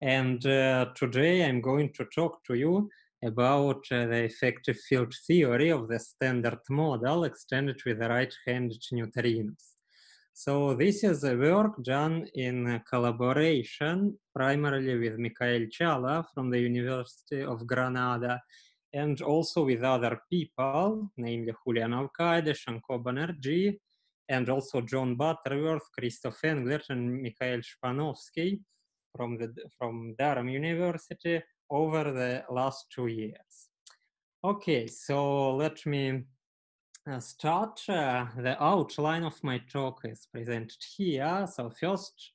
And uh, today I'm going to talk to you about uh, the effective field theory of the standard model extended with the right-handed neutrinos. So this is a work done in collaboration primarily with Mikael Chala from the University of Granada and also with other people, namely Julien Alcaide, Shankha Banerjee, and also Jon Butterworth, Christoph Englert, and Michael Spannowsky from, the, from Durham University over the last two years. Okay, so let me uh, start. Uh, the outline of my talk is presented here. So first,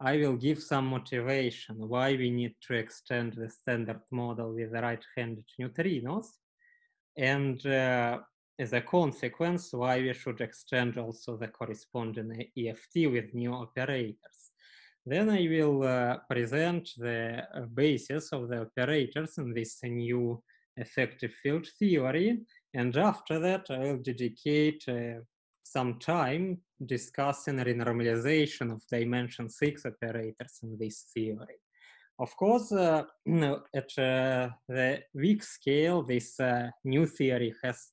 I will give some motivation why we need to extend the standard model with the right-handed neutrinos. And uh, as a consequence, why we should extend also the corresponding EFT with new operators. Then I will uh, present the basis of the operators in this new effective field theory. And after that, I will dedicate uh, some time discussing renormalization of dimension six operators in this theory. Of course, uh, at uh, the weak scale, this uh, new theory has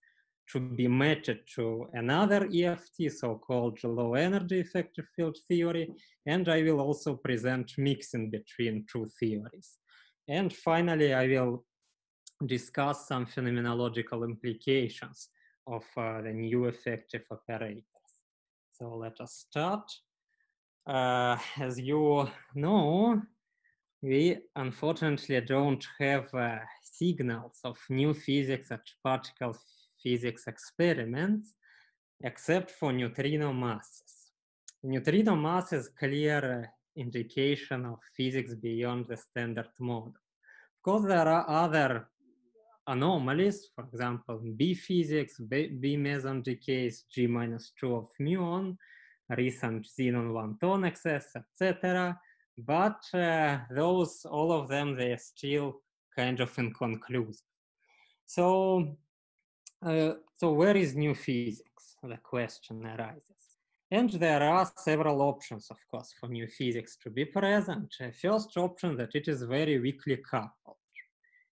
to be matched to another EFT, so-called low energy effective field theory. And I will also present mixing between two theories. And finally, I will discuss some phenomenological implications of uh, the new effective operators. So let us start. Uh, as you know, we unfortunately don't have uh, signals of new physics at particle physics experiments, except for neutrino masses. Neutrino mass is clear indication of physics beyond the standard model. Of course, there are other anomalies, for example, B physics, B, B meson decays, G minus 2 of muon, recent XENON1T excess, etc. But uh, those, all of them, they are still kind of inconclusive. So uh, so where is new physics? The question arises. And there are several options, of course, for new physics to be present. First option that it is very weakly coupled.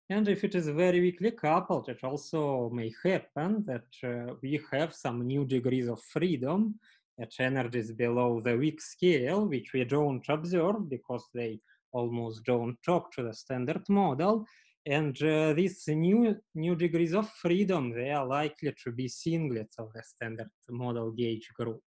And if it is very weakly coupled, it also may happen that uh, we have some new degrees of freedom at energies below the weak scale, which we don't observe because they almost don't talk to the standard model. And uh, these new, new degrees of freedom, they are likely to be singlets of the standard model gauge group.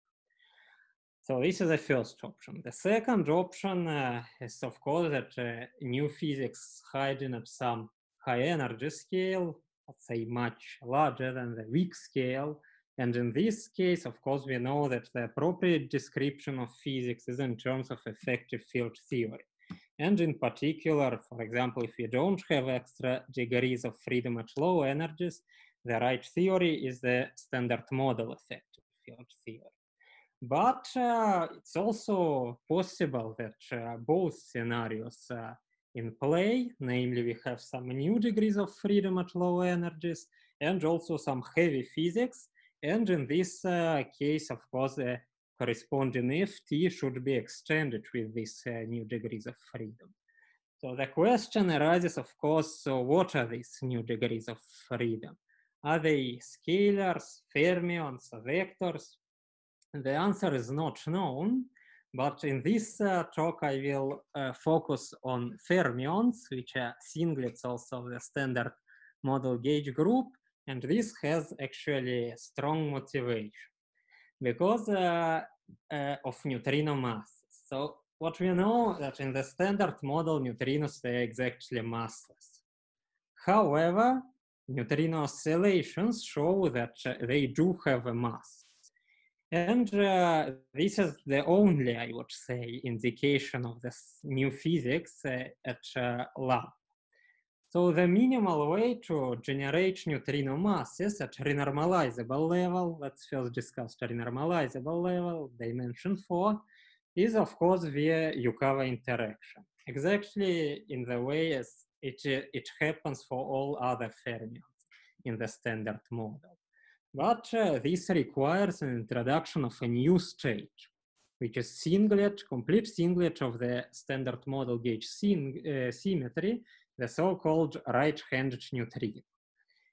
So this is the first option. The second option uh, is, of course, that uh, new physics hiding at some high energy scale, let's say much larger than the weak scale. And in this case, of course, we know that the appropriate description of physics is in terms of effective field theory. And in particular, for example, if you don't have extra degrees of freedom at low energies, the right theory is the standard model effective field theory. But uh, it's also possible that uh, both scenarios are in play, namely we have some new degrees of freedom at low energies and also some heavy physics. And in this uh, case, of course, the corresponding FT should be extended with these uh, new degrees of freedom. So the question arises, of course, so what are these new degrees of freedom? Are they scalars, fermions, vectors? The answer is not known, but in this uh, talk I will uh, focus on fermions, which are singlets also the standard model gauge group, and this has actually strong motivation because uh, uh, of neutrino masses. So what we know that in the standard model, neutrinos, they are exactly massless. However, neutrino oscillations show that uh, they do have a mass. And uh, this is the only, I would say, indication of this new physics uh, at uh, lab. So the minimal way to generate neutrino masses at renormalizable level, let's first discuss renormalizable level, dimension four, is of course via Yukawa interaction, exactly in the way as it, it happens for all other fermions in the standard model. But uh, this requires an introduction of a new state. which is singlet, complete singlet of the standard model gauge uh, symmetry, the so-called right-handed neutrino.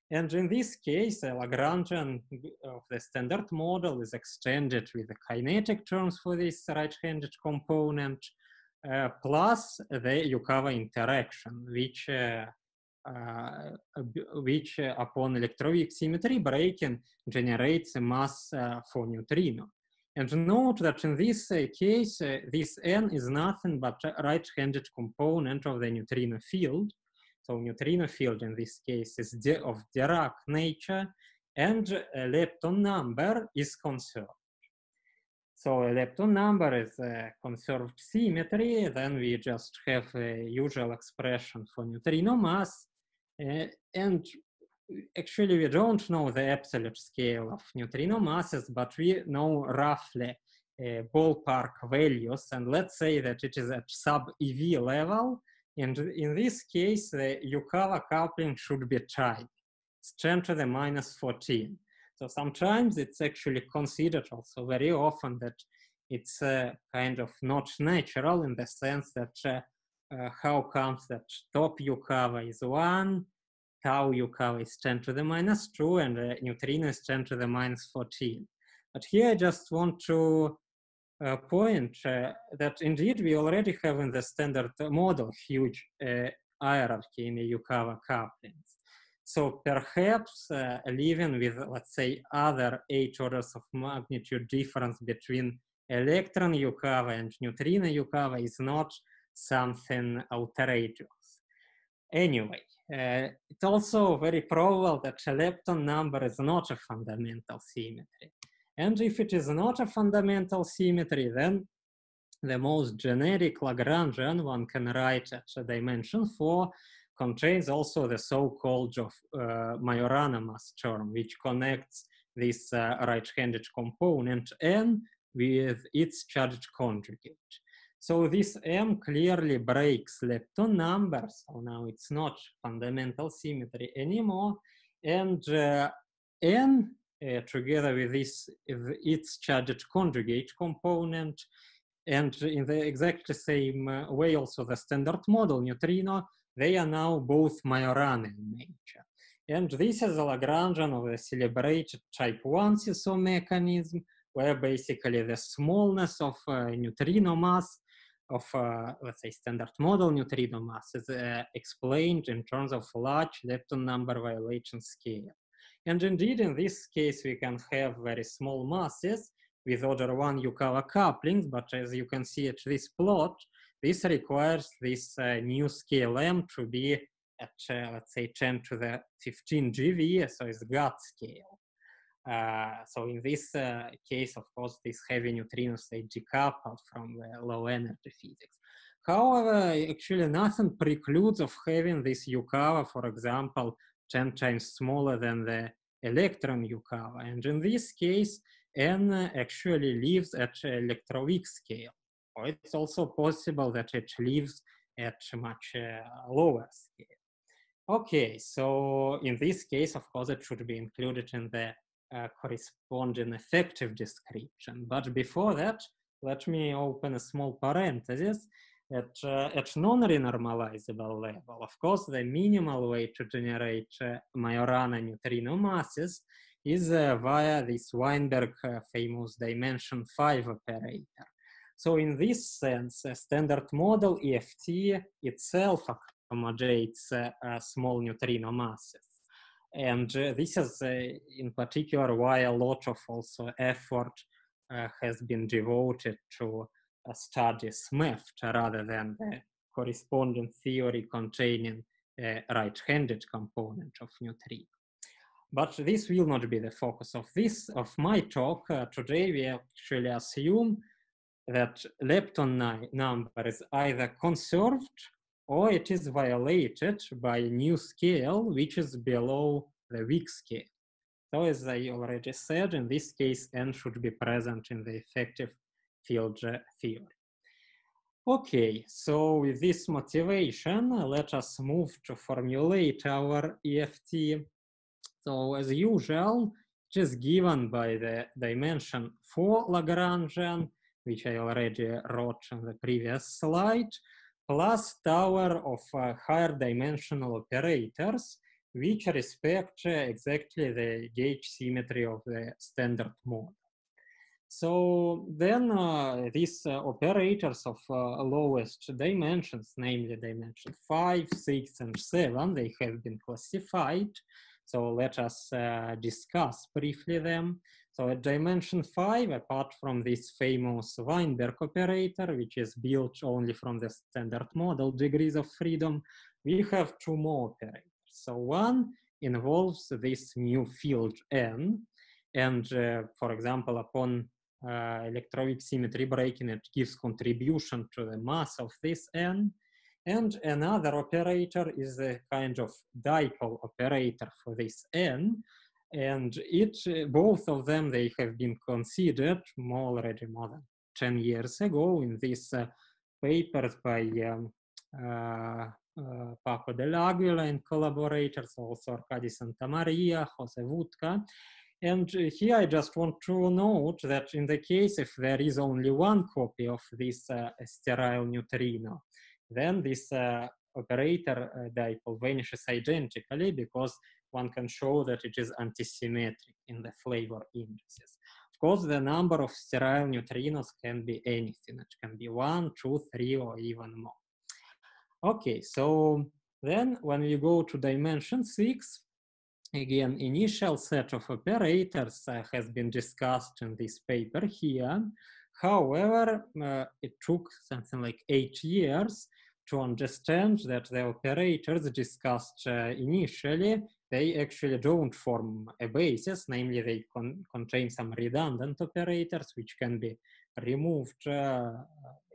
And in this case, the Lagrangian of the standard model is extended with the kinetic terms for this right-handed component, uh, plus the Yukawa interaction, which uh, uh, which uh, upon electroweak symmetry breaking generates a mass uh, for neutrino. And note that in this case, this n is nothing but a right-handed component of the neutrino field. So neutrino field in this case is of Dirac nature and a lepton number is conserved. So a lepton number is a conserved symmetry, then we just have a usual expression for neutrino mass uh, and actually we don't know the absolute scale of neutrino masses, but we know roughly uh, ballpark values. And let's say that it is at sub-eV level. And in this case, the Yukawa coupling should be tight. It's 10 to the minus 14. So sometimes it's actually considered also very often that it's uh, kind of not natural in the sense that uh, uh, how comes that top Yukawa is 1, tau Yukawa is 10 to the minus 2, and uh, neutrino is 10 to the minus 14. But here I just want to uh, point uh, that indeed we already have in the standard model huge uh, hierarchy in the Yukawa couplings. So perhaps uh, living with, let's say, other eight orders of magnitude difference between electron Yukawa and neutrino Yukawa is not something outrageous. Anyway, uh, it's also very probable that lepton number is not a fundamental symmetry. And if it is not a fundamental symmetry, then the most generic Lagrangian one can write at dimension 4 contains also the so-called uh, Majorana mass term, which connects this uh, right-handed component n with its charged conjugate. So this M clearly breaks lepton numbers. So now it's not fundamental symmetry anymore. And uh, N uh, together with this, its charged conjugate component, and in the exactly same uh, way also the standard model neutrino, they are now both Majorana in nature. And this is a Lagrangian of the celebrated type 1 seesaw mechanism, where basically the smallness of uh, neutrino mass of, uh, let's say, standard model neutrino mass is uh, explained in terms of large lepton number violation scale. And indeed, in this case, we can have very small masses with order one Yukawa couplings, but as you can see at this plot, this requires this uh, new scale M to be at, uh, let's say, 10 to the 15 GeV, so it's GUT scale. Uh, so in this uh, case, of course, these heavy neutrinos, they decoupled from the low energy physics. However, actually nothing precludes of having this Yukawa, for example, 10 times smaller than the electron Yukawa. And in this case, N actually lives at electroweak scale. Or it's also possible that it lives at much uh, lower scale. Okay, so in this case, of course, it should be included in the uh, corresponding effective description. But before that, let me open a small parenthesis. At, uh, at non-renormalizable level, of course, the minimal way to generate uh, Majorana neutrino masses is uh, via this Weinberg uh, famous dimension 5 operator. So in this sense, a standard model EFT itself accommodates uh, small neutrino masses. And uh, this is uh, in particular why a lot of also effort uh, has been devoted to study SMEFT rather than the corresponding theory containing a right-handed component of neutrino. But this will not be the focus of this, of my talk. Uh, today we actually assume that lepton number is either conserved or it is violated by a new scale which is below the weak scale. So as I already said, in this case, n should be present in the effective field uh, theory. Okay, so with this motivation, let us move to formulate our EFT. So as usual, it is given by the dimension 4 Lagrangian which I already wrote on the previous slide, plus tower of uh, higher dimensional operators, which respect exactly the gauge symmetry of the standard model. So then uh, these uh, operators of uh, lowest dimensions, namely dimension 5, 6, and 7, they have been classified. So let us uh, discuss briefly them. So at dimension 5, apart from this famous Weinberg operator, which is built only from the standard model degrees of freedom, we have two more operators. So one involves this new field n, and uh, for example, upon uh, electroweak symmetry breaking, it gives contribution to the mass of this n. And another operator is a kind of dipole operator for this n. And it, uh, both of them, they have been considered more already more than 10 years ago in this uh, papers by um, uh, uh, Paco del Aguila and collaborators, also Arcadi Santamaria, Jose Wudka. And here I just want to note that in the case if there is only one copy of this uh, sterile neutrino, then this uh, operator uh, dipole vanishes identically because one can show that it is antisymmetric in the flavor indices. Of course, the number of sterile neutrinos can be anything. It can be one, two, three, or even more. Okay, so then when we go to dimension six, again, initial set of operators uh, has been discussed in this paper here. However, uh, it took something like eight years to understand that the operators discussed uh, initially, they actually don't form a basis, namely they con contain some redundant operators which can be removed uh,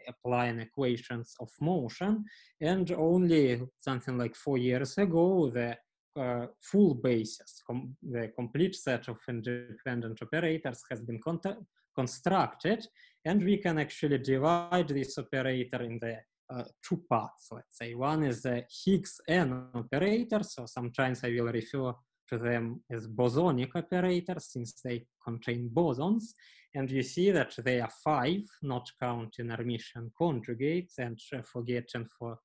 applying equations of motion. And only something like four years ago, the uh, full basis, com the complete set of independent operators has been constructed, and we can actually divide this operator in the uh, two parts, let's say. One is the Higgs N operator, so sometimes I will refer to them as bosonic operators since they contain bosons. And you see that they are five, not counting Hermitian conjugates and forgetting for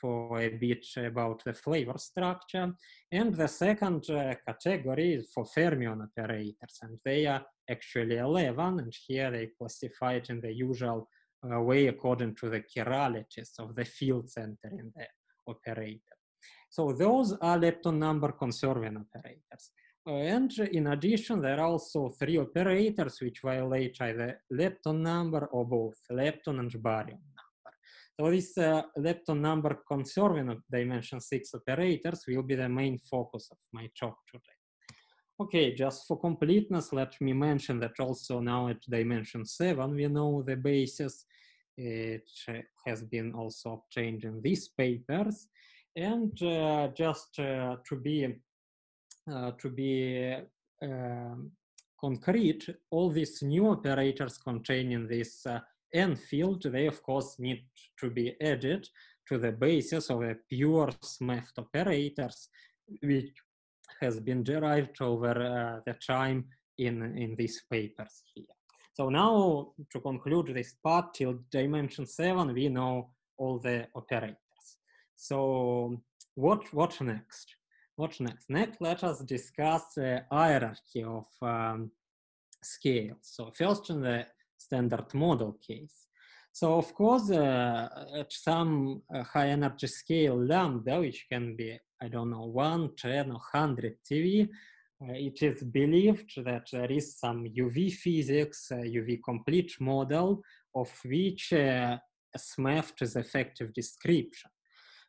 for a bit about the flavor structure. And the second uh, category is for fermion operators, and they are actually 11, and here they classify it in the usual uh, way according to the chiralities of the field center in the operator. So those are lepton number conserving operators. And in addition, there are also three operators which violate either lepton number or both lepton and baryon number. so this uh, lepton number conserving dimension six operators will be the main focus of my talk today. Okay, just for completeness, let me mention that also now at dimension seven, we know the basis. It has been also obtained in these papers. And uh, just uh, to be, uh, to be um, concrete, all these new operators containing this uh, n field, they of course need to be added to the basis of a pure SMEFT operators, which has been derived over uh, the time in, in these papers here. So now to conclude this part till dimension seven, we know all the operators. So what, what next? What next? Next, let us discuss the hierarchy of um, scales. So first in the standard model case. So of course, uh, at some uh, high energy scale lambda, which can be, I don't know, 1, 10 or 100 TeV, uh, it is believed that there is some UV physics, UV complete model of which uh, SMEFT is effective description.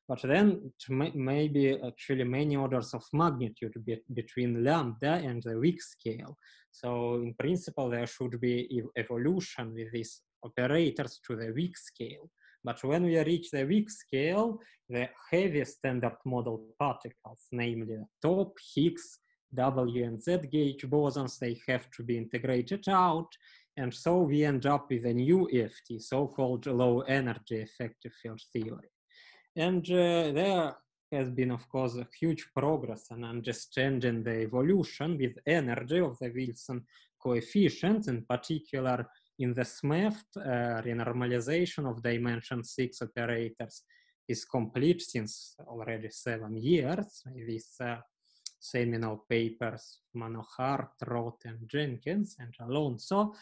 But then may, may be actually many orders of magnitude be, between lambda and the weak scale. So in principle, there should be evolution with these operators to the weak scale. But when we reach the weak scale, the heavy standard model particles, namely the top, Higgs, W and Z gauge bosons, they have to be integrated out. And so we end up with a new EFT, so-called low energy effective field theory. And uh, there has been, of course, a huge progress in understanding the evolution with energy of the Wilson coefficients, in particular in the SMEFT, uh, renormalization of dimension six operators is complete since already seven years with uh, seminal papers Manohar, Trott, and Jenkins, and Alonso.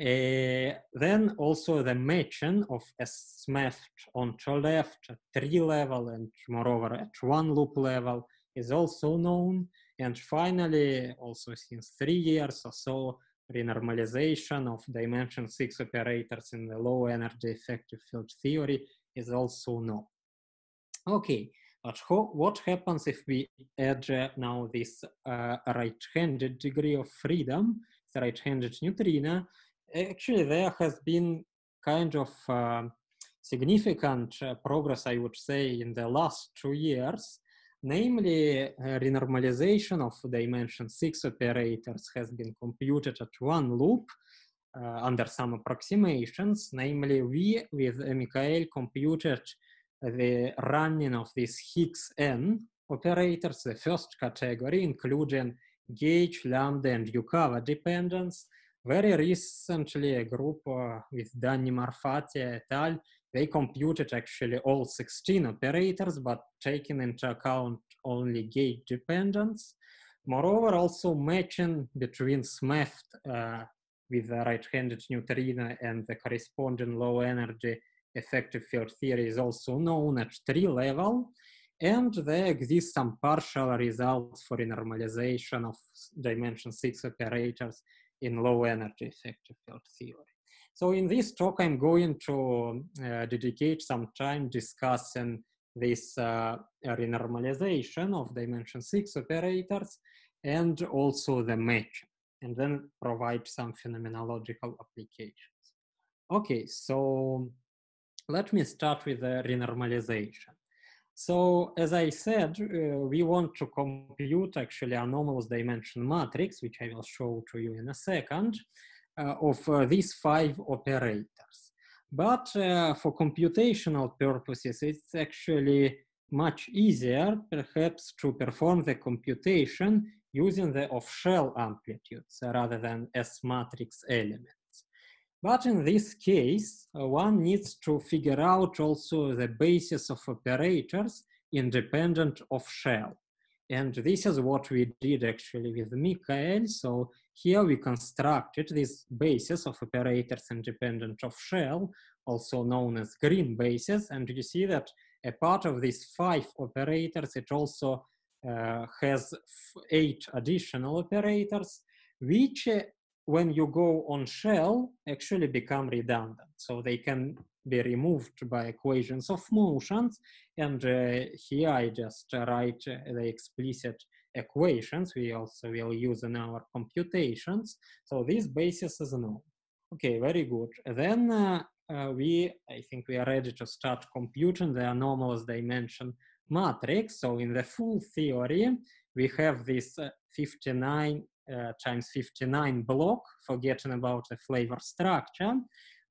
Uh, then also the matching of SMEFT onto LEFT at tree level and moreover at one loop level is also known. And finally, also since three years or so, renormalization of dimension six operators in the low energy effective field theory is also known. Okay, but what happens if we add uh, now this uh, right-handed degree of freedom, the right-handed neutrino? Actually, there has been kind of uh, significant uh, progress, I would say, in the last two years. Namely, uh, renormalization of dimension six operators has been computed at one loop uh, under some approximations. Namely, we with Mikael computed the running of these Higgs n operators, the first category, including gauge, lambda, and Yukawa dependence. Very recently, a group uh, with Danny Marfatia et al., they computed actually all 16 operators, but taking into account only gauge dependence. Moreover, also matching between SMEFT uh, with the right-handed neutrino and the corresponding low energy effective field theory is also known at tree level. And there exist some partial results for renormalization of dimension six operators in low energy effective field theory. So in this talk, I'm going to uh, dedicate some time discussing this uh, renormalization of dimension six operators and also the match, and then provide some phenomenological applications. Okay, so let me start with the renormalization. So as I said, uh, we want to compute actually anomalous dimension matrix, which I will show to you in a second, of uh, these five operators. But uh, for computational purposes, it's actually much easier perhaps to perform the computation using the off-shell amplitudes rather than S matrix elements. But in this case, uh, one needs to figure out also the basis of operators independent of shell. And this is what we did actually with Mikael. So here we constructed this basis of operators independent of shell, also known as green basis. And you see that a part of these five operators, it also uh, has eight additional operators, which uh, when you go on shell actually become redundant. So they can be removed by equations of motions. And uh, here I just write uh, the explicit equations we also will use in our computations. So this basis is known. Okay, very good. Then uh, uh, we, I think we are ready to start computing the anomalous dimension matrix. So in the full theory, we have this uh, 59 uh, times 59 block, forgetting about the flavor structure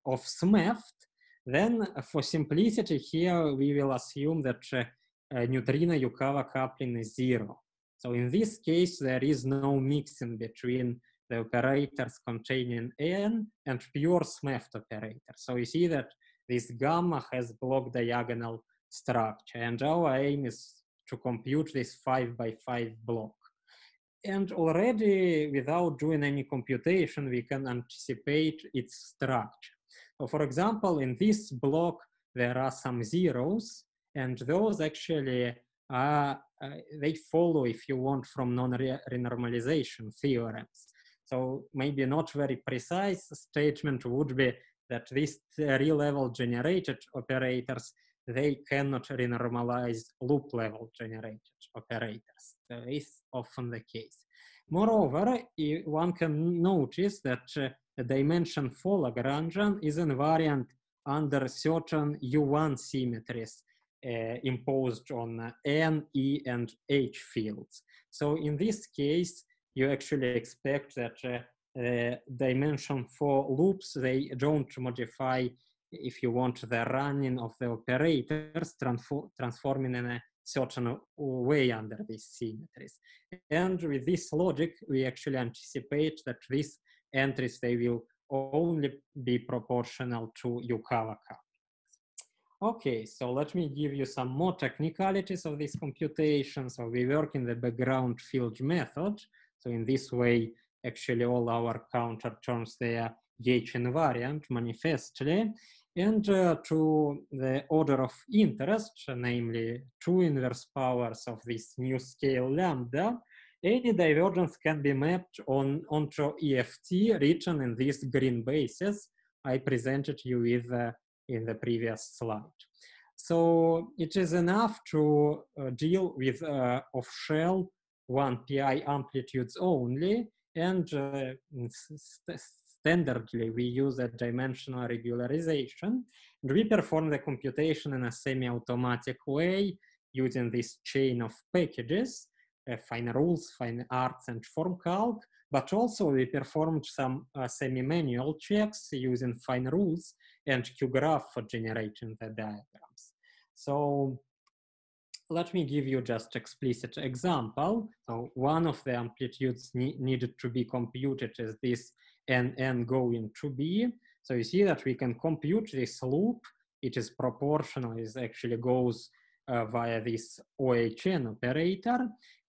of SMEFT, then uh, for simplicity here, we will assume that uh, neutrino Yukawa coupling is zero. So in this case, there is no mixing between the operators containing n and pure SMEFT operator. So you see that this gamma has block diagonal structure and our aim is to compute this five by five block. And already without doing any computation, we can anticipate its structure. So for example, in this block, there are some zeros, and those actually are, uh, they follow, if you want, from non-renormalization theorems. So maybe not very precise statement would be that these tree-level generated operators, they cannot renormalize loop-level generated operators. Uh, is often the case. Moreover, one can notice that uh, the dimension 4 Lagrangian is invariant under certain U1 symmetries uh, imposed on N, E, and H fields. So in this case, you actually expect that uh, uh, dimension 4 loops, they don't modify, if you want, the running of the operators, transforming in a certain way under these symmetries. And with this logic, we actually anticipate that these entries, they will only be proportional to Yukawa couplings. Okay, so let me give you some more technicalities of this computation. So we work in the background field method. So in this way, actually all our counter terms, they are gauge invariant manifestly. And uh, to the order of interest, namely two inverse powers of this new scale lambda, any divergence can be mapped on onto EFT written in these green bases I presented you with uh, in the previous slide. So it is enough to uh, deal with uh, off-shell 1 pi amplitudes only and uh, st standardly we use a dimensional regularization and we perform the computation in a semi-automatic way using this chain of packages uh, FeynRules, fine arts, and FormCalc, but also we performed some uh, semi-manual checks using FeynRules and QGraph for generating the diagrams. So let me give you just explicit example. So one of the amplitudes ne needed to be computed is this nn going to b. So you see that we can compute this loop. It is proportional, it actually goes uh, via this OHN operator.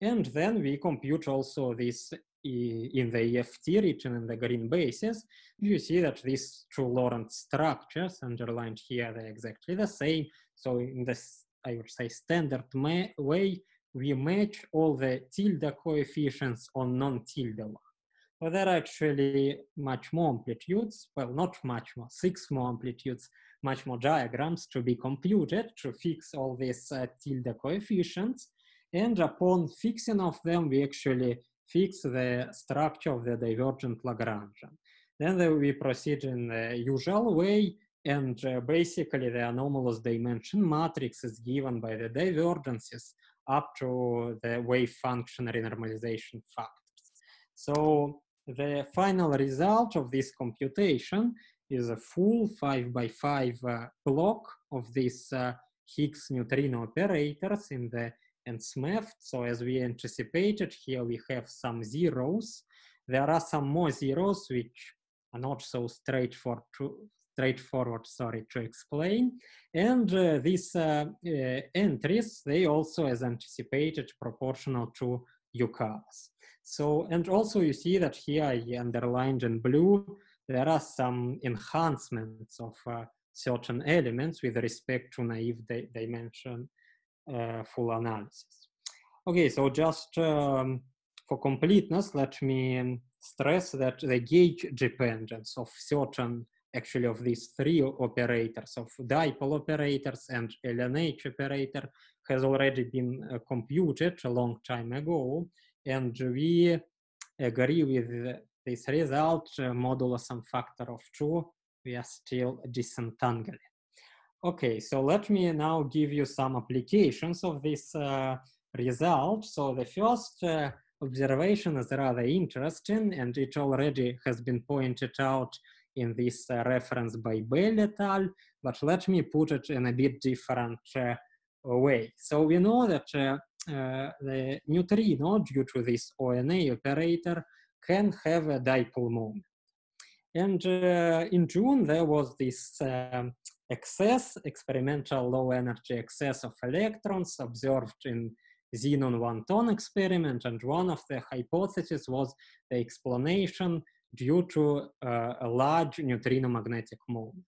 And then we compute also this in the EFT region in the green basis. You see that these two Lorentz structures underlined here, they're exactly the same. So in this, I would say, standard way, we match all the tilde coefficients on non-tilde one. But there are actually much more amplitudes, well, not much more, six more amplitudes much more diagrams to be computed to fix all these uh, tilde coefficients. And upon fixing of them, we actually fix the structure of the divergent Lagrangian. Then we proceed in the usual way, and uh, basically the anomalous dimension matrix is given by the divergences up to the wave function renormalization factors. So the final result of this computation is a full 5 by 5 uh, block of these uh, Higgs neutrino operators in the SMEF. So as we anticipated, here we have some zeros. There are some more zeros which are not so straightforward to, straightforward sorry, to explain. And uh, these uh, uh, entries, they also, as anticipated, proportional to Yukawas. So, and also you see that here I underlined in blue there are some enhancements of uh, certain elements with respect to naive di dimension full analysis. Okay, so just um, for completeness, let me stress that the gauge dependence of certain actually of these three operators of dipole operators and LNH operator has already been uh, computed a long time ago and we agree with this result uh, modulo some factor of two, we are still disentangling. Okay, so let me now give you some applications of this uh, result. So the first uh, observation is rather interesting and it already has been pointed out in this uh, reference by Bell et al. But let me put it in a bit different uh, way. So we know that uh, the neutrino, due to this ONA operator, can have a dipole moment. And uh, in June, there was this um, excess, experimental low energy excess of electrons observed in XENON1T experiment. And one of the hypotheses was the explanation due to uh, a large neutrino magnetic moment.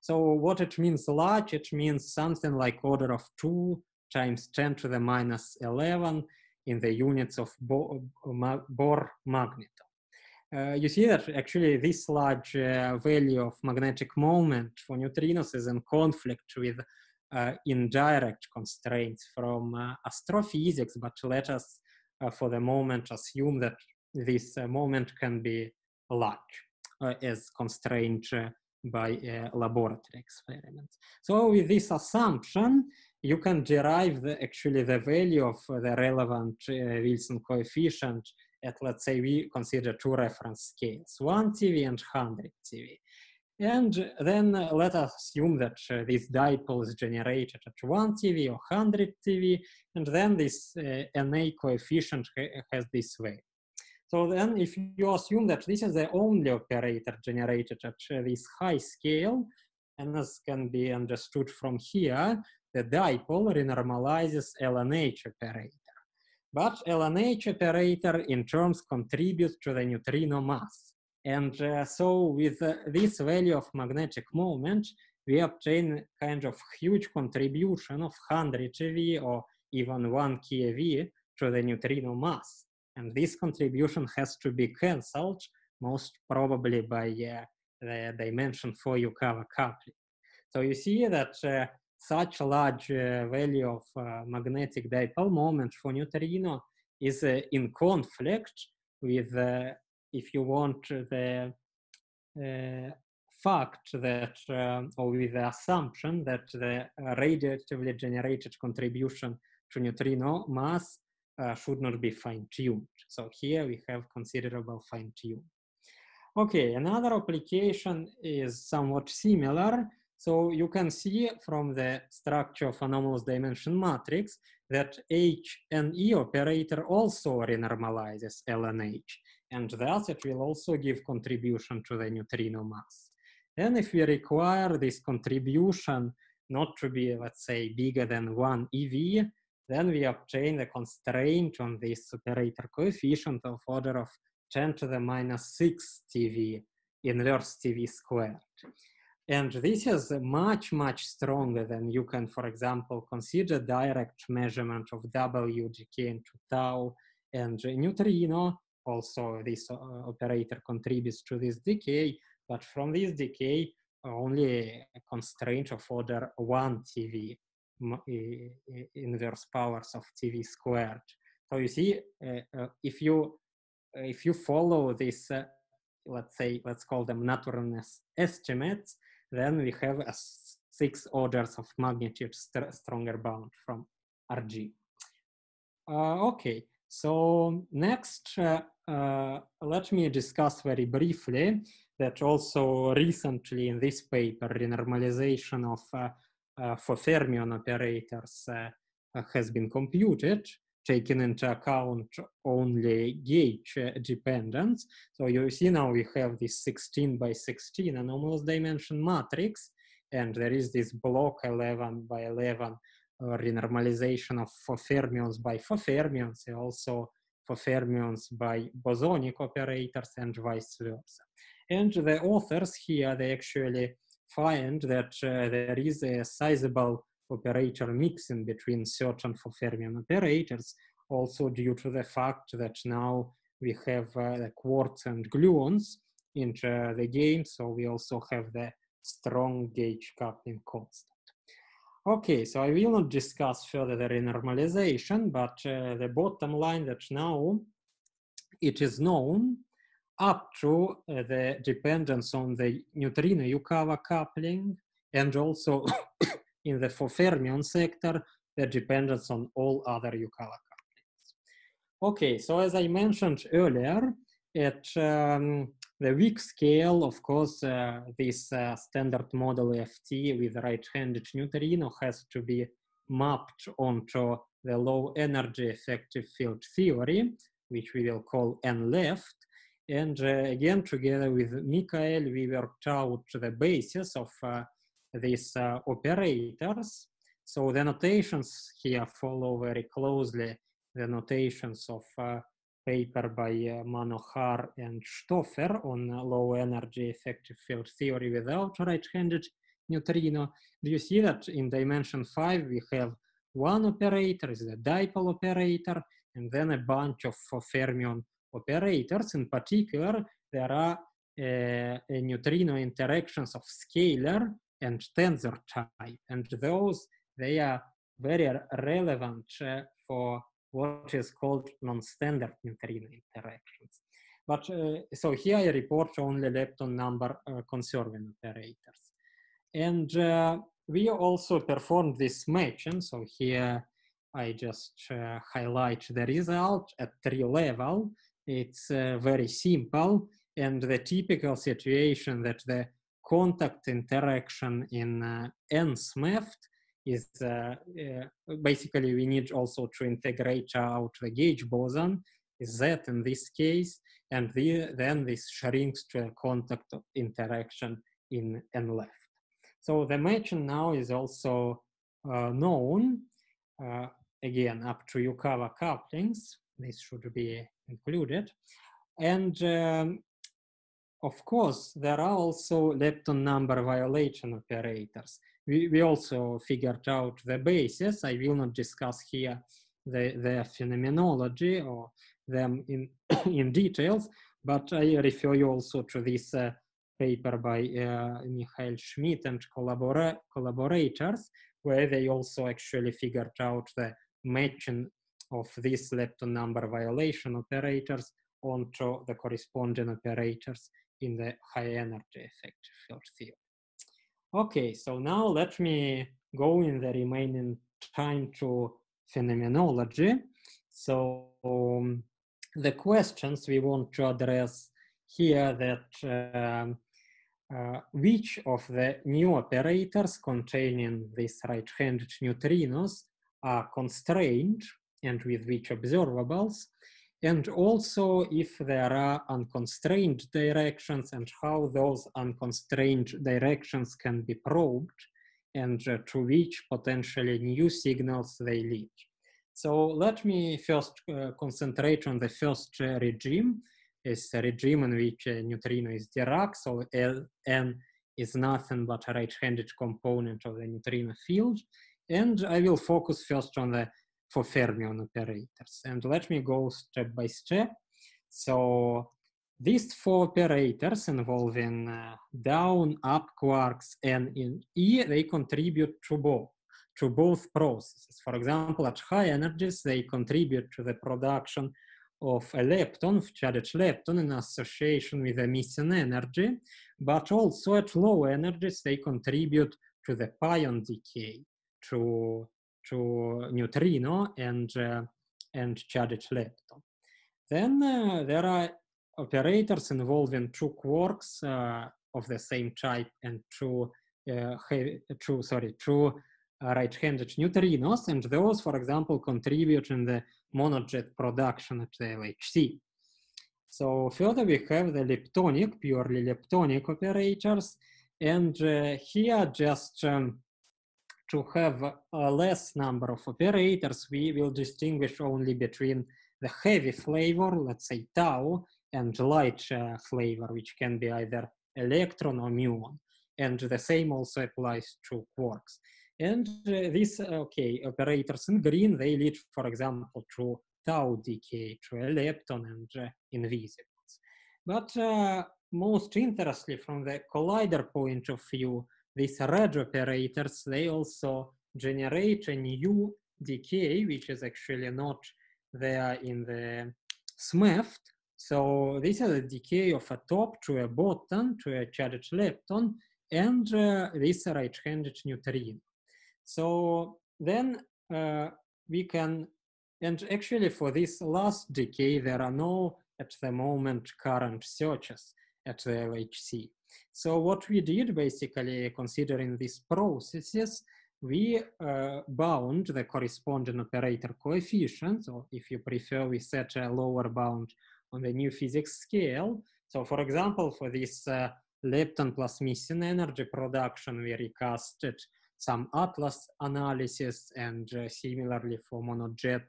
So what it means large, it means something like order of two times 10 to the minus 11 in the units of Bohr magneton. Uh, you see that actually this large uh, value of magnetic moment for neutrinos is in conflict with uh, indirect constraints from uh, astrophysics, but let us uh, for the moment assume that this uh, moment can be large as constrained by laboratory experiments. So with this assumption, you can derive the, actually the value of the relevant Wilson coefficient at, let's say, we consider two reference scales, 1 TeV and 100 TeV. And then uh, let us assume that uh, this dipole is generated at 1 TeV or 100 TeV, and then this uh, NA coefficient ha has this value. So then if you assume that this is the only operator generated at this high scale, and this can be understood from here, the dipole renormalizes LNH operator. But LNH operator in terms contributes to the neutrino mass. And uh, so with uh, this value of magnetic moment, we obtain kind of huge contribution of 100 GeV or even 1 keV to the neutrino mass. And this contribution has to be cancelled most probably by uh, the dimension 4 Yukawa coupling. So you see that uh, such large uh, value of uh, magnetic dipole moment for neutrino is uh, in conflict with, uh, if you want, the uh, fact that, or with the assumption that the radiatively generated contribution to neutrino mass should not be fine-tuned. So here we have considerable fine-tune. Okay, another application is somewhat similar. So you can see from the structure of anomalous dimension matrix that H and E operator also renormalizes LNH, and thus it will also give contribution to the neutrino mass. Then if we require this contribution not to be, let's say, bigger than 1 EV, then we obtain the constraint on this operator coefficient of order of 10 to the minus 6 TeV, inverse TeV squared. And this is much, much stronger than you can, for example, consider direct measurement of W decay into tau and neutrino. Also, this uh, operator contributes to this decay, but from this decay, only a constraint of order 1 TeV, inverse powers of TeV squared. So you see, uh, uh, if you if you follow this, uh, let's say, let's call them naturalness estimates, then we have a six orders of magnitude st stronger bound from RG. Uh, okay, so next, uh, uh, let me discuss very briefly that also recently in this paper, renormalization of uh, uh, for fermion operators uh, has been computed taking into account only gauge dependence. So you see now we have this 16 by 16 anomalous dimension matrix, and there is this block 11 by 11 uh, renormalization of for fermions by for fermions, also for fermions by bosonic operators and vice versa. And the authors here, they actually find that uh, there is a sizable operator mixing between certain fermion operators, also due to the fact that now we have uh, the quarks and gluons into the game, so we also have the strong gauge coupling constant. Okay, so I will not discuss further the renormalization, but uh, the bottom line that now it is known up to uh, the dependence on the neutrino Yukawa coupling and also in the fermion sector, the dependence on all other Yukawa couplings. Okay, so as I mentioned earlier, at um, the weak scale, of course, uh, this uh, standard model FT with right-handed neutrino has to be mapped onto the low energy effective field theory, which we will call N left. And uh, again, together with Michael, we worked out the basis of uh, these uh, operators. So the notations here follow very closely the notations of uh, paper by uh, Manohar and Stoffer on low energy effective field theory without right-handed neutrino. Do you see that in dimension five, we have one operator is the dipole operator, and then a bunch of fermion operators. In particular, there are uh, neutrino interactions of scalar and tensor type. And those, they are very relevant uh, for what is called non-standard neutrino interactions. But uh, so here I report only lepton number uh, conserving operators. And uh, we also performed this matching. So here I just uh, highlight the result at tree level. It's uh, very simple. And the typical situation that the contact interaction in uh, NSMEFT is uh, uh, basically we need also to integrate out the gauge boson is Z in this case, and the, then this shrinks to a contact interaction in N left. So the matching now is also uh, known, uh, again, up to Yukawa couplings. This should be included. And um, of course, there are also lepton number violation operators. We, we also figured out the basis. I will not discuss here the, the phenomenology or them in, in details, but I refer you also to this uh, paper by uh, Michael Schmidt and collabora collaborators, where they also actually figured out the matching of these lepton number violation operators onto the corresponding operators in the high energy effective field theory. Okay, so now let me go in the remaining time to phenomenology. So um, the questions we want to address here that um, uh, which of the new operators containing these right-handed neutrinos are constrained and with which observables, and also if there are unconstrained directions and how those unconstrained directions can be probed and uh, to which potentially new signals they lead. So let me first uh, concentrate on the first uh, regime, is a regime in which a neutrino is Dirac, so L, N is nothing but a right-handed component of the neutrino field. And I will focus first on the four fermion operators. And let me go step by step. So these four operators involving uh, down, up quarks, and in E, they contribute to both to both processes. For example, at high energies, they contribute to the production of a lepton, charged lepton, in association with emission energy, but also at low energies, they contribute to the pion decay, to, to neutrino and, uh, and charged lepton. Then uh, there are operators involving two quarks uh, of the same type and two, uh, two sorry, two right-handed neutrinos, and those, for example, contribute in the monojet production at the LHC. So further, we have the leptonic, purely leptonic operators, and uh, here just um, to have a less number of operators, we will distinguish only between the heavy flavor, let's say tau, and light uh, flavor, which can be either electron or muon. And the same also applies to quarks. And uh, these, okay, operators in green, they lead, for example, to tau decay, to a lepton and uh, invisibles. But uh, most interestingly, from the collider point of view, these red operators, they also generate a new decay, which is actually not there in the SMEFT. So this is a decay of a top to a bottom to a charged lepton and uh, this right-handed neutrino. So then uh, we can, and actually for this last decay, there are no, at the moment, current searches at the LHC. So what we did basically, considering these processes, we uh, bound the corresponding operator coefficients, or if you prefer, we set a lower bound on the new physics scale. So for example, for this uh, lepton plus missing energy production, we recasted some ATLAS analysis and uh, similarly for monojet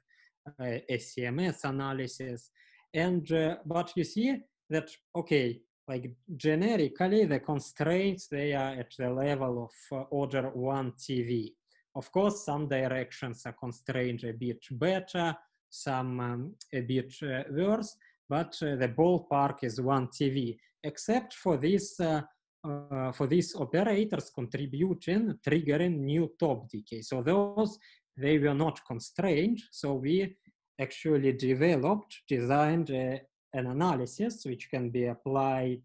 uh, SCMS analysis. And, uh, but you see that, okay, like generically the constraints, they are at the level of uh, order one TeV. Of course, some directions are constrained a bit better, some um, a bit uh, worse, but uh, the ballpark is one TeV, except for this uh, uh, for these operators contributing, triggering new top decay. So those, they were not constrained. So we actually developed, designed a, an analysis which can be applied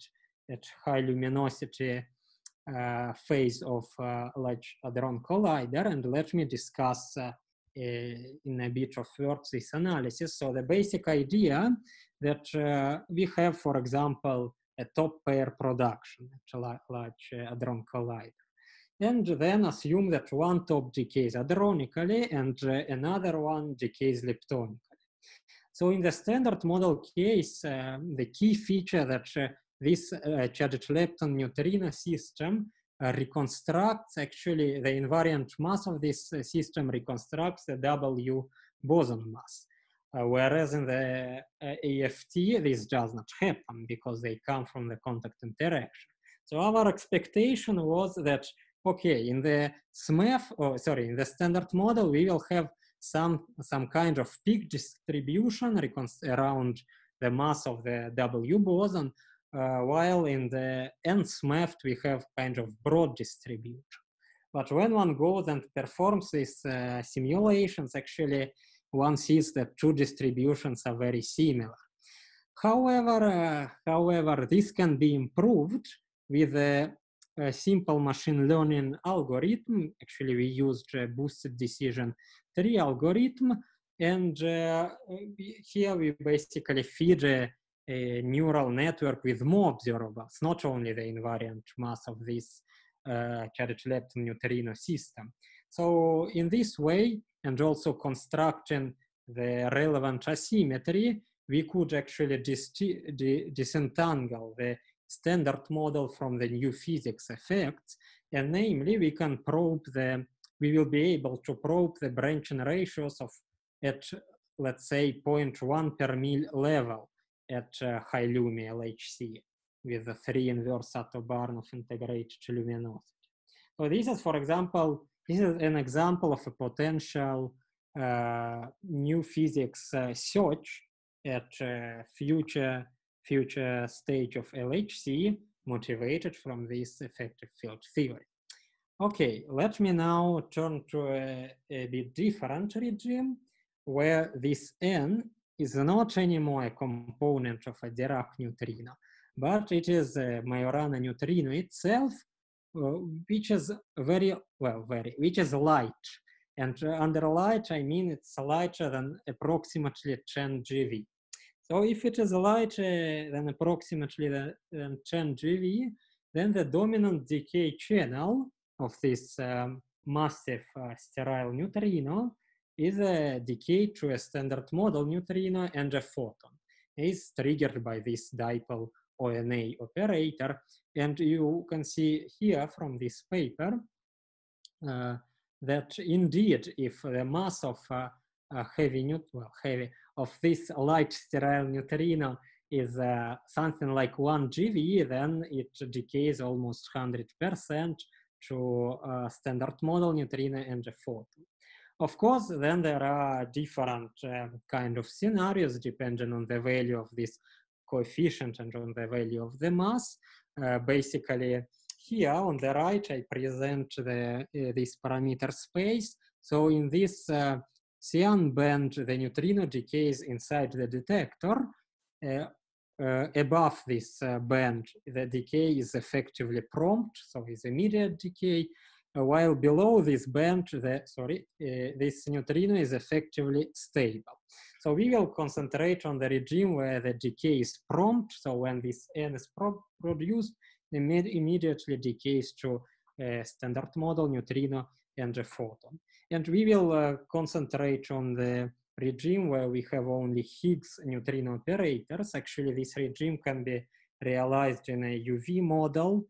at high luminosity uh, phase of uh, Large Hadron Collider. And let me discuss uh, in a bit of words this analysis. So the basic idea that uh, we have, for example, a top pair production at large hadron collider. And then assume that one top decays hadronically and uh, another one decays leptonically. So in the standard model case, uh, the key feature that uh, this uh, charged lepton neutrino system uh, reconstructs actually the invariant mass of this uh, system reconstructs the W boson mass. Uh, whereas in the EFT, this does not happen because they come from the contact interaction. So our expectation was that, okay, in the SMEFT, or sorry, in the standard model, we will have some, some kind of peak distribution around the mass of the W boson, uh, while in the NSMEFT, we have kind of broad distribution. But when one goes and performs these uh, simulations, actually, one sees that two distributions are very similar. However, uh, however, this can be improved with a, a, simple machine learning algorithm. Actually, we used a boosted decision tree algorithm. And uh, here we basically feed a, a, neural network with more observables, not only the invariant mass of this uh, lepton neutrino system. So in this way, and also constructing the relevant asymmetry, we could actually dis disentangle the standard model from the new physics effects. And namely, we can probe the, we will be able to probe the branching ratios of at, let's say, 0.1 per mil level at uh, high Lumi LHC with the three inverse attobarns of integrated luminosity. So this is, for example, this is an example of a potential uh, new physics uh, search at uh, future future stage of LHC motivated from this effective field theory. Okay, let me now turn to a, a bit different regime where this n is not anymore a component of a Dirac neutrino, but it is a Majorana neutrino itself, uh, which is very, well, very, which is light. And uh, under light, I mean it's lighter than approximately 10 GeV. So if it is lighter than approximately than 10 GeV, then the dominant decay channel of this um, massive uh, sterile neutrino is a decay to a standard model neutrino and a photon. Is triggered by this dipole ONA operator. And you can see here from this paper uh, that indeed, if the mass of uh, heavy, well, heavy, of this light sterile neutrino is uh, something like 1 GeV, then it decays almost 100% to a standard model neutrino and a photon. Of course, then there are different uh, kind of scenarios depending on the value of this coefficient and on the value of the mass. Uh, basically, here on the right, I present the, uh, this parameter space. So in this uh, cyan band, the neutrino decays inside the detector. Uh, uh, above this uh, band, the decay is effectively prompt, so it's immediate decay, uh, while below this band, the, sorry, uh, this neutrino is effectively stable. So we will concentrate on the regime where the decay is prompt, so when this N is pro produced, it immediately decays to a standard model neutrino and a photon. And we will uh, concentrate on the regime where we have only Higgs neutrino operators. Actually, this regime can be realized in a UV model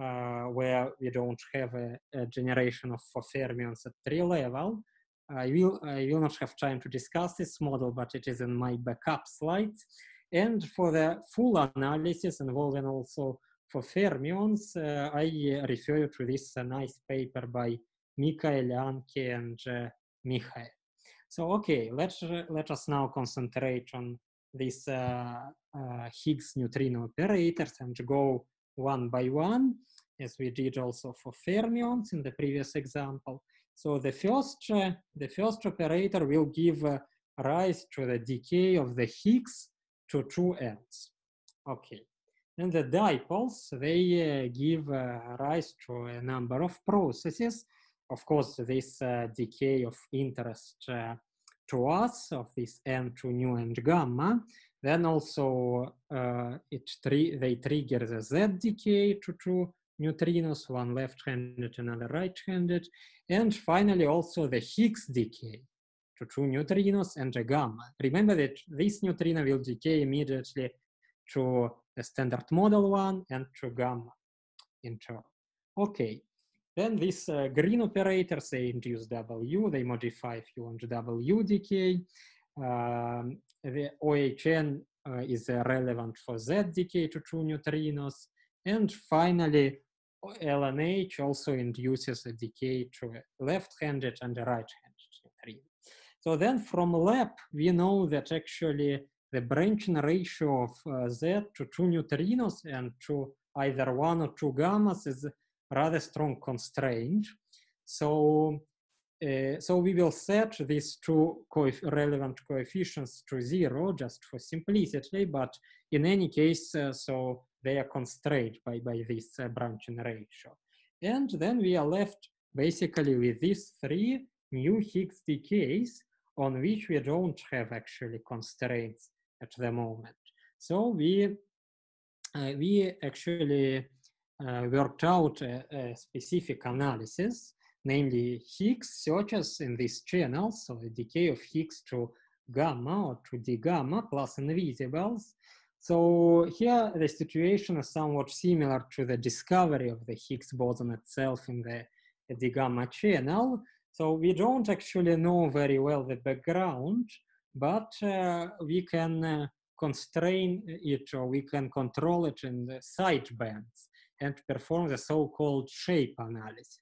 uh, where we don't have a, a, generation of fermions at tree level. I will, I will not have time to discuss this model, but it is in my backup slides. And for the full analysis involving also four fermions, uh, I refer you to this nice paper by Mikael Janke and uh, Michael. So okay, let's let us now concentrate on these uh, uh, Higgs neutrino operators and go one by one, as we did also for fermions in the previous example. So the first uh, the first operator will give uh, rise to the decay of the Higgs to two ends. Okay. And the dipoles, they uh, give uh, rise to a number of processes of course, this uh, decay of interest uh, to us of this n to nu and gamma, then also uh, it tri they trigger the z decay to two neutrinos, one left-handed, another right-handed, and finally also the Higgs decay. to two neutrinos and a gamma. Remember that this neutrino will decay immediately to the standard model one and to gamma in turn. Okay, then these uh, green operators, they induce W, they modify if you want W decay. Um, the OHN uh, is uh, relevant for Z decay to two neutrinos. And finally, LNH also induces a decay to left-handed and right-handed neutrino. So then from LEP, we know that actually the branching ratio of uh, Z to two neutrinos and to either one or two gammas is rather strong constraint. So, uh, so we will set these two relevant coefficients to zero just for simplicity, but in any case, uh, so they are constrained by, by this uh, branching ratio. And then we are left basically with these three new Higgs decays on which we don't have actually constraints at the moment. So we, uh, we actually worked out a, a, specific analysis, namely Higgs searches in these channels, so the decay of Higgs to gamma or to d gamma plus invisibles. So here the situation is somewhat similar to the discovery of the Higgs boson itself in the, the d gamma channel. So we don't actually know very well the background, but uh, we can uh, constrain it or we can control it in the side bands and perform the so-called shape analysis.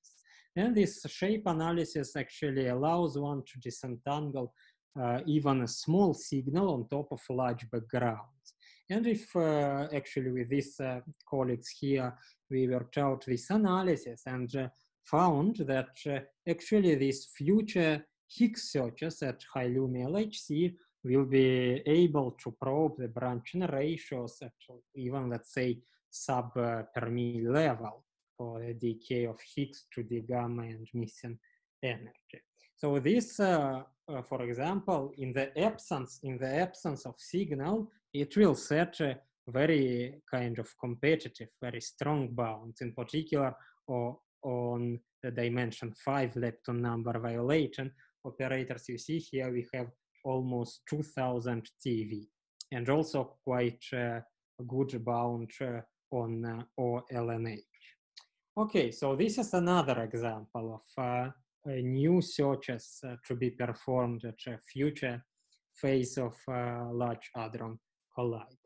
And this shape analysis actually allows one to disentangle uh, even a small signal on top of large backgrounds. And if uh, actually with these uh, colleagues here, we worked out this analysis and uh, found that uh, actually these future Higgs searches at high Lumi LHC will be able to probe the branching ratios at even, let's say, sub per mil level for the decay of Higgs to the gamma and missing energy. So this, uh, uh, for example, in the absence in the absence of signal, it will set a very kind of competitive, very strong bounds, in particular, or on the dimension five lepton number violation operators. You see here we have almost 2000 TeV and also quite uh, a good bound on uh, OLNH. Okay, so this is another example of uh, new searches uh, to be performed at a future phase of uh, Large Hadron Collider.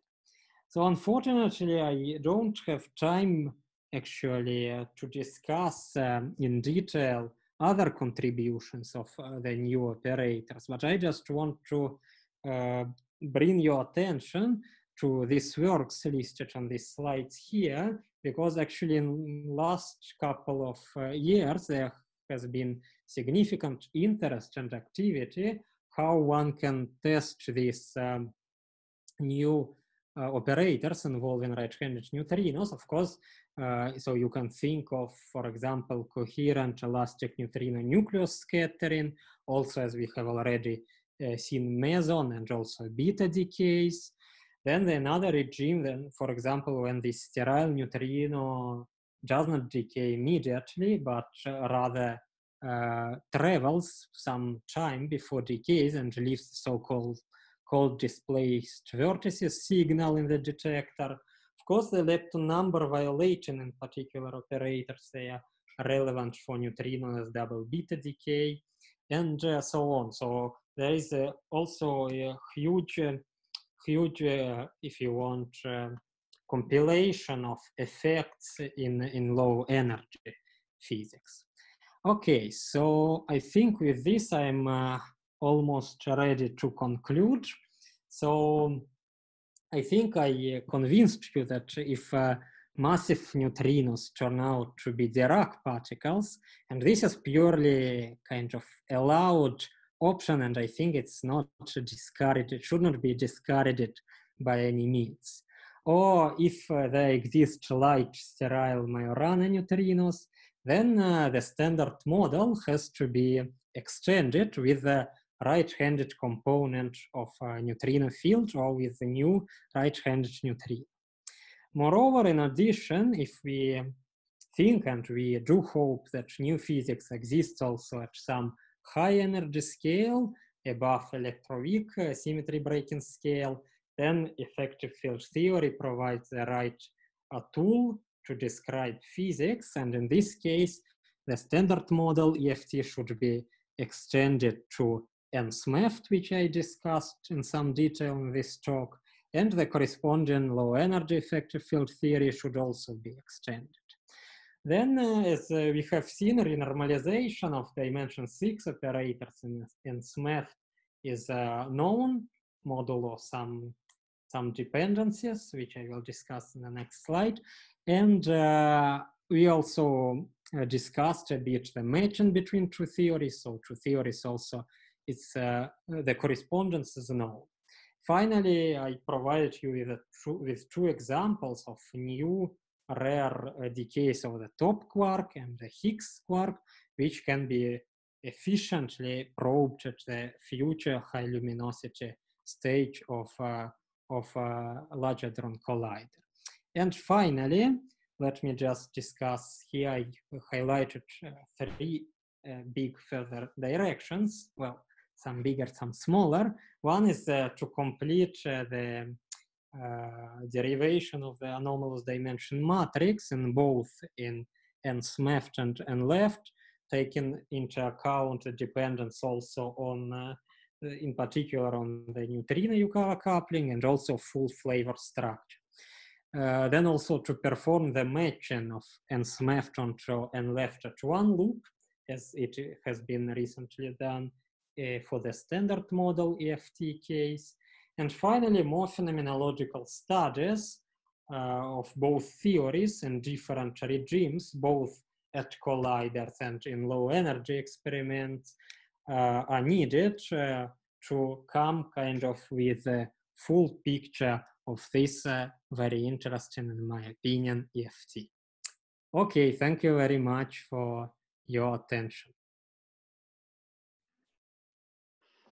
So unfortunately, I don't have time actually uh, to discuss um, in detail other contributions of uh, the new operators, but I just want to uh, bring your attention to these works listed on these slides here, because actually in last couple of uh, years, there has been significant interest and activity how one can test these um, new uh, operators involving right-handed neutrinos. Of course, uh, so you can think of, for example, coherent elastic neutrino nucleus scattering, also as we have already uh, seen meson and also beta decays. Then the another regime, then, for example, when the sterile neutrino does not decay immediately, but uh, rather uh, travels some time before decays and leaves so-called called displaced vertices signal in the detector Of course, the lepton number violation in particular operators, they are relevant for neutrinoless double beta decay and uh, so on. So there is uh, also a huge, uh, huge, if you want, uh, compilation of effects in, in low energy physics. Okay, so I think with this I'm uh, almost ready to conclude. So I think I uh, convinced you that if uh, massive neutrinos turn out to be Dirac particles, and this is purely kind of allowed option, and I think it's not discarded, it should not be discarded by any means. Or if uh, there exist light sterile Majorana neutrinos, then uh, the standard model has to be extended with the right-handed component of a neutrino field or with the new right-handed neutrino. Moreover, in addition, if we think and we do hope that new physics exists also at some high energy scale, above electroweak uh, symmetry breaking scale, then effective field theory provides the right uh, tool to describe physics. And in this case, the standard model EFT should be extended to NSMEFT, which I discussed in some detail in this talk, and the corresponding low energy effective field theory should also be extended. Then, uh, as uh, we have seen, renormalization of dimension six operators in, in SMEFT is uh, known modulo some, some dependencies, which I will discuss in the next slide. And uh, we also uh, discussed a bit the matching between two theories. So two theories also, it's uh, the correspondence is known. Finally, I provided you with, with two examples of new rare uh, decays of the top quark and the Higgs quark, which can be efficiently probed at the future high luminosity stage of, uh, of uh, Large Hadron Collider. And finally, let me just discuss here, I highlighted uh, three uh, big further directions. Well, some bigger, some smaller. One is uh, to complete the derivation of the anomalous dimension matrix in both in NSMEFT and and LEFT, taking into account the dependence also on, uh, in particular, on the neutrino Yukawa coupling and also full flavor structure. Uh, then also to perform the matching of NSMEFT onto NLEFT at one loop, as it has been recently done uh, for the standard model EFT case. And finally, more phenomenological studies uh, of both theories and different regimes, both at colliders and in low energy experiments, uh, are needed uh, to come kind of with a full picture of this uh, very interesting, in my opinion, EFT. Okay, thank you very much for your attention.